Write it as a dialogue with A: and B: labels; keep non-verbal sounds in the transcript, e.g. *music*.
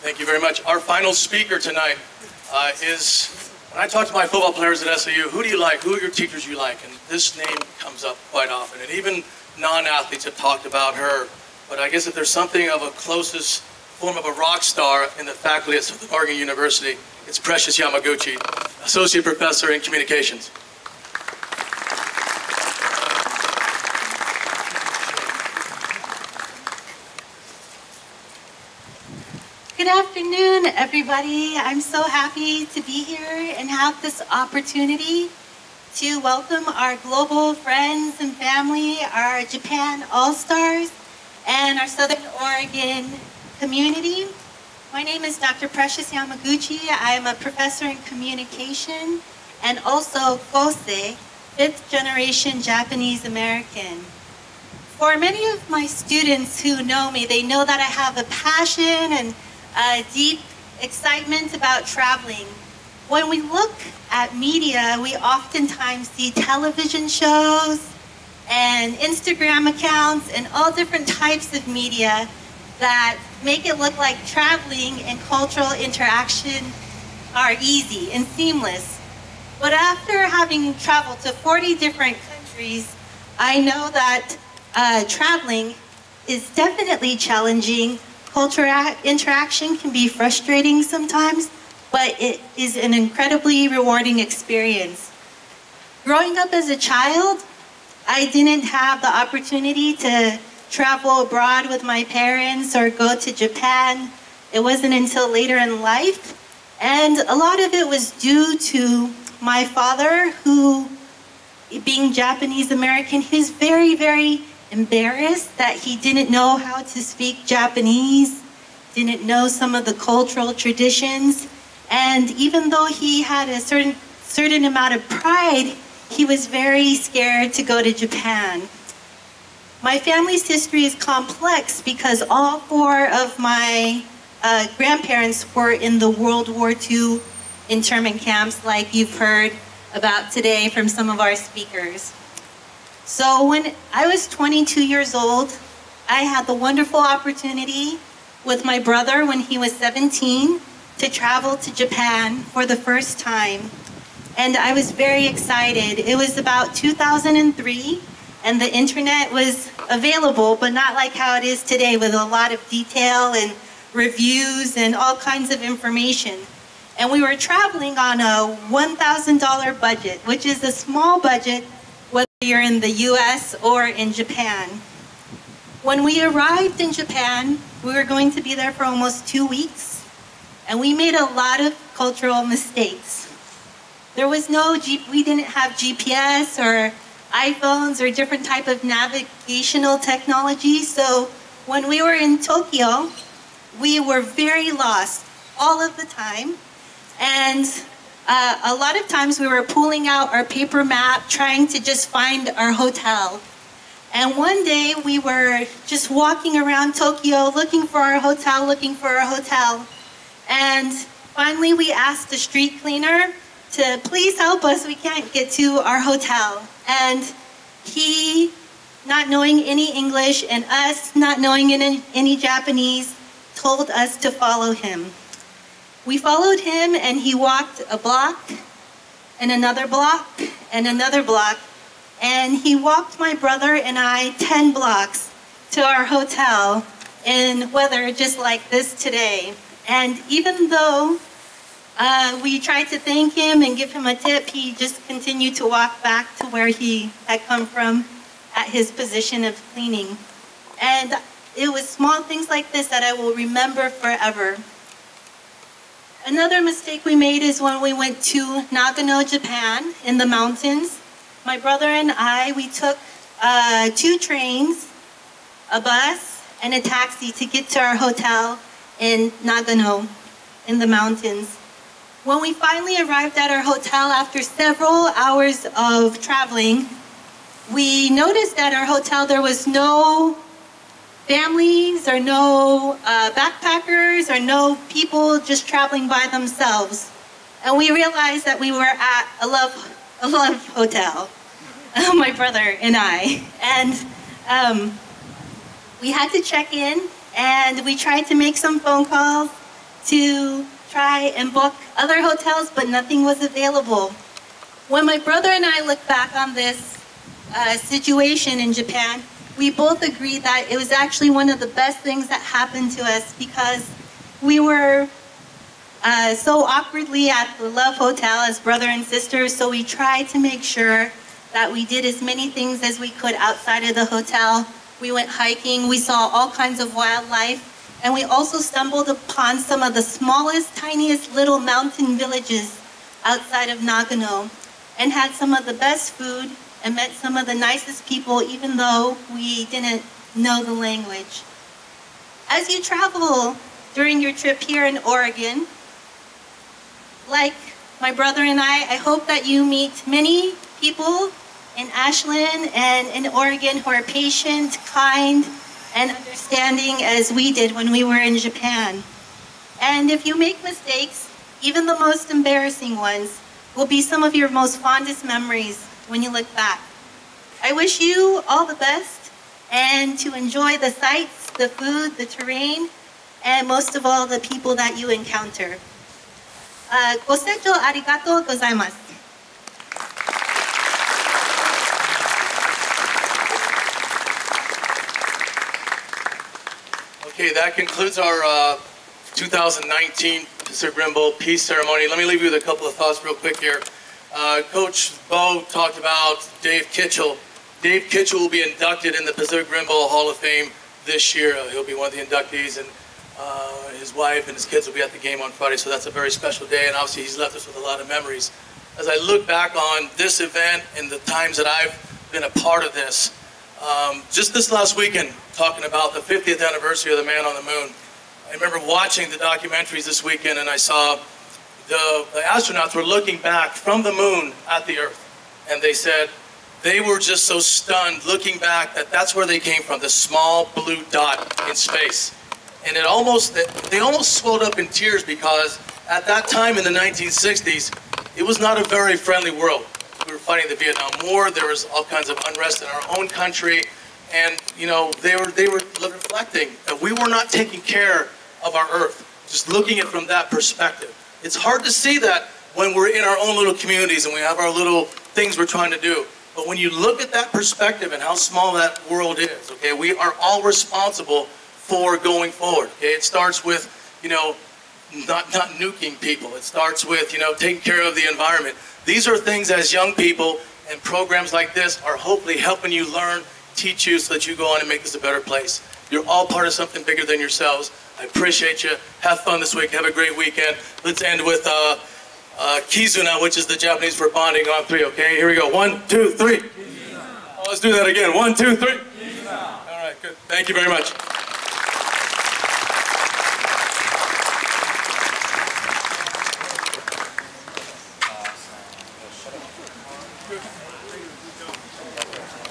A: Thank you very much. Our final speaker tonight uh, is, when I talk to my football players at SOU, who do you like? Who are your teachers you like? And this name comes up quite often. And even non-athletes have talked about her. But I guess if there's something of a closest form of a rock star in the faculty at Southern Oregon University, it's Precious Yamaguchi, Associate Professor in Communications.
B: Good afternoon, everybody. I'm so happy to be here and have this opportunity to welcome our global friends and family, our Japan All-Stars, and our Southern Oregon community. My name is Dr. Precious Yamaguchi. I am a professor in communication and also Gosei, fifth generation Japanese American. For many of my students who know me, they know that I have a passion and a deep excitement about traveling. When we look at media, we oftentimes see television shows and Instagram accounts and all different types of media that make it look like traveling and cultural interaction are easy and seamless. But after having traveled to 40 different countries, I know that uh, traveling is definitely challenging. Cultural interaction can be frustrating sometimes, but it is an incredibly rewarding experience. Growing up as a child, I didn't have the opportunity to travel abroad with my parents or go to Japan. It wasn't until later in life. And a lot of it was due to my father, who, being Japanese American, he's very, very embarrassed that he didn't know how to speak Japanese, didn't know some of the cultural traditions. And even though he had a certain, certain amount of pride, he was very scared to go to Japan. My family's history is complex because all four of my uh, grandparents were in the World War II internment camps, like you've heard about today from some of our speakers. So when I was 22 years old, I had the wonderful opportunity with my brother when he was 17 to travel to Japan for the first time. And I was very excited. It was about 2003 and the internet was available, but not like how it is today with a lot of detail and reviews and all kinds of information. And we were traveling on a $1,000 budget, which is a small budget you're in the US or in Japan. When we arrived in Japan, we were going to be there for almost two weeks, and we made a lot of cultural mistakes. There was no, G we didn't have GPS or iPhones or different type of navigational technology. So when we were in Tokyo, we were very lost all of the time. And uh, a lot of times we were pulling out our paper map, trying to just find our hotel. And one day we were just walking around Tokyo looking for our hotel, looking for our hotel. And finally we asked the street cleaner to please help us, we can't get to our hotel. And he, not knowing any English, and us not knowing any, any Japanese, told us to follow him. We followed him and he walked a block and another block and another block and he walked my brother and I 10 blocks to our hotel in weather just like this today. And even though uh, we tried to thank him and give him a tip. He just continued to walk back to where he had come from at his position of cleaning. And it was small things like this that I will remember forever. Another mistake we made is when we went to Nagano, Japan, in the mountains. My brother and I, we took uh, two trains, a bus, and a taxi to get to our hotel in Nagano, in the mountains. When we finally arrived at our hotel after several hours of traveling, we noticed at our hotel there was no families or no uh, backpackers or no people just traveling by themselves. And we realized that we were at a love, a love hotel, *laughs* my brother and I. And um, we had to check in and we tried to make some phone calls to try and book other hotels, but nothing was available. When my brother and I look back on this uh, situation in Japan, we both agree that it was actually one of the best things that happened to us because we were uh, so awkwardly at the Love Hotel as brother and sister, so we tried to make sure that we did as many things as we could outside of the hotel. We went hiking, we saw all kinds of wildlife, and we also stumbled upon some of the smallest, tiniest little mountain villages outside of Nagano and had some of the best food and met some of the nicest people even though we didn't know the language. As you travel during your trip here in Oregon, like my brother and I, I hope that you meet many people in Ashland and in Oregon who are patient, kind, and understanding as we did when we were in Japan. And if you make mistakes, even the most embarrassing ones, will be some of your most fondest memories when you look back. I wish you all the best and to enjoy the sights, the food, the terrain, and most of all, the people that you encounter. Uh, gosecho arigato gozaimasu.
A: Okay, that concludes our uh, 2019 Pacific Rim Bowl Peace Ceremony. Let me leave you with a couple of thoughts real quick here. Uh, Coach Bo talked about Dave Kitchell. Dave Kitchell will be inducted in the Pacific Rim Bowl Hall of Fame this year. Uh, he'll be one of the inductees, and uh, his wife and his kids will be at the game on Friday, so that's a very special day, and obviously he's left us with a lot of memories. As I look back on this event and the times that I've been a part of this, um, just this last weekend, talking about the 50th anniversary of the Man on the Moon, I remember watching the documentaries this weekend and I saw the, the astronauts were looking back from the moon at the Earth. And they said they were just so stunned looking back that that's where they came from, the small blue dot in space. And it almost, they almost swelled up in tears because at that time in the 1960s, it was not a very friendly world we were fighting the Vietnam War. There was all kinds of unrest in our own country, and you know they were they were reflecting that we were not taking care of our Earth. Just looking at it from that perspective, it's hard to see that when we're in our own little communities and we have our little things we're trying to do. But when you look at that perspective and how small that world is, okay, we are all responsible for going forward. Okay, it starts with you know not not nuking people. It starts with you know taking care of the environment. These are things as young people and programs like this are hopefully helping you learn, teach you so that you go on and make this a better place. You're all part of something bigger than yourselves. I appreciate you. Have fun this week. Have a great weekend. Let's end with uh, uh, Kizuna, which is the Japanese for bonding on three, okay? Here we go. One, two, three. Oh, let's do that again. One, two, three. All right, good. Thank you very much.